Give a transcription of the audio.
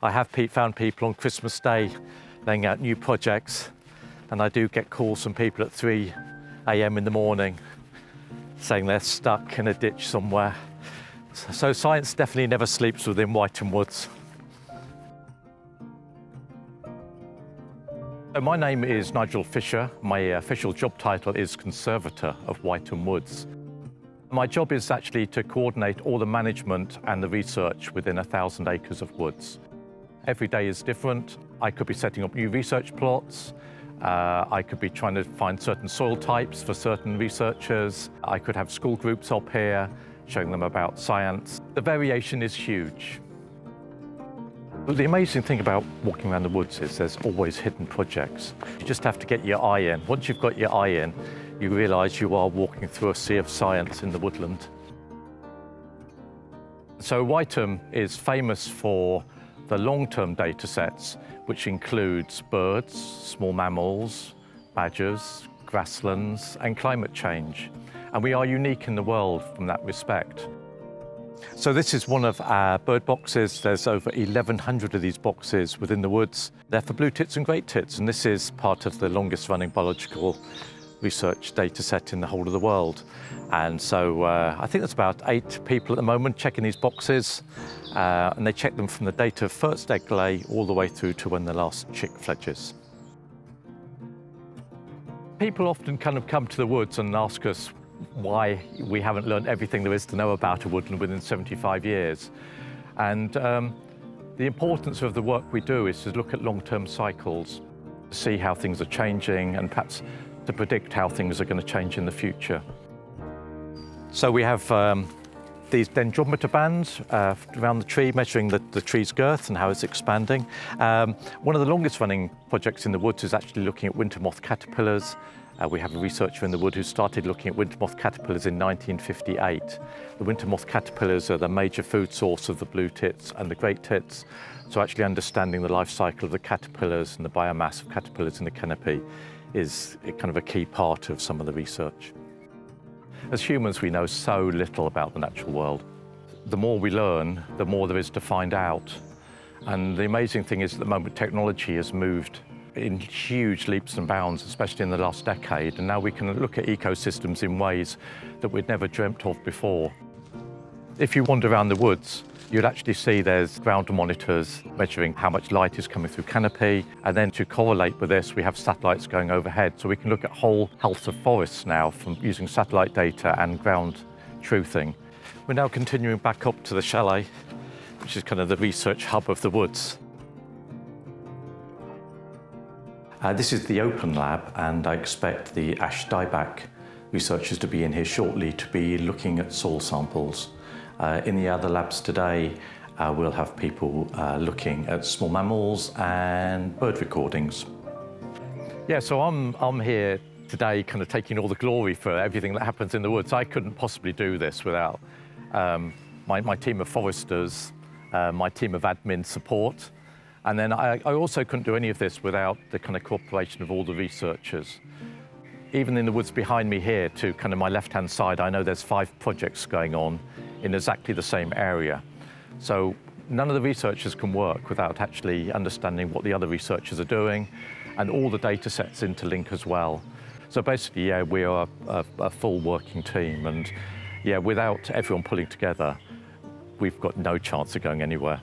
I have found people on Christmas Day laying out new projects, and I do get calls from people at 3 a.m. in the morning saying they're stuck in a ditch somewhere. So science definitely never sleeps within Wytham Woods. My name is Nigel Fisher. My uh, official job title is Conservator of Wytham Woods. My job is actually to coordinate all the management and the research within a thousand acres of woods. Every day is different. I could be setting up new research plots. Uh, I could be trying to find certain soil types for certain researchers. I could have school groups up here showing them about science. The variation is huge. The amazing thing about walking around the woods is there's always hidden projects. You just have to get your eye in. Once you've got your eye in, you realise you are walking through a sea of science in the woodland. So Wytham is famous for the long-term data sets, which includes birds, small mammals, badgers, grasslands, and climate change. And we are unique in the world from that respect. So this is one of our bird boxes. There's over 1,100 of these boxes within the woods. They're for blue tits and great tits, and this is part of the longest running biological research data set in the whole of the world. And so uh, I think there's about eight people at the moment checking these boxes. Uh, and they check them from the date of first egg lay all the way through to when the last chick fledges. People often kind of come to the woods and ask us why we haven't learned everything there is to know about a woodland within 75 years. And um, the importance of the work we do is to look at long-term cycles, see how things are changing and perhaps to predict how things are going to change in the future. So we have um, these dendrometer bands uh, around the tree, measuring the, the, tree's girth and how it's expanding. Um, one of the longest running projects in the woods is actually looking at winter moth caterpillars. Uh, we have a researcher in the wood who started looking at winter moth caterpillars in 1958. The winter moth caterpillars are the major food source of the blue tits and the great tits. So actually understanding the life cycle of the caterpillars and the biomass of caterpillars in the canopy is kind of a key part of some of the research. As humans, we know so little about the natural world. The more we learn, the more there is to find out. And the amazing thing is at the moment technology has moved in huge leaps and bounds, especially in the last decade. And now we can look at ecosystems in ways that we'd never dreamt of before. If you wander around the woods, you'd actually see there's ground monitors measuring how much light is coming through canopy. And then to correlate with this, we have satellites going overhead. So we can look at whole health of forests now from using satellite data and ground truthing. We're now continuing back up to the chalet, which is kind of the research hub of the woods. Uh, this is the open lab, and I expect the Ash dieback researchers to be in here shortly to be looking at soil samples. Uh, in the other labs today, uh, we'll have people uh, looking at small mammals and bird recordings. Yeah, so I'm, I'm here today kind of taking all the glory for everything that happens in the woods. I couldn't possibly do this without um, my, my, team of foresters, uh, my team of admin support, and then I, I also couldn't do any of this without the kind of cooperation of all the researchers even in the woods behind me here to kind of my left-hand side, I know there's five projects going on in exactly the same area. So none of the researchers can work without actually understanding what the other researchers are doing and all the data sets interlink as well. So basically, yeah, we are a, a full working team and yeah, without everyone pulling together, we've got no chance of going anywhere.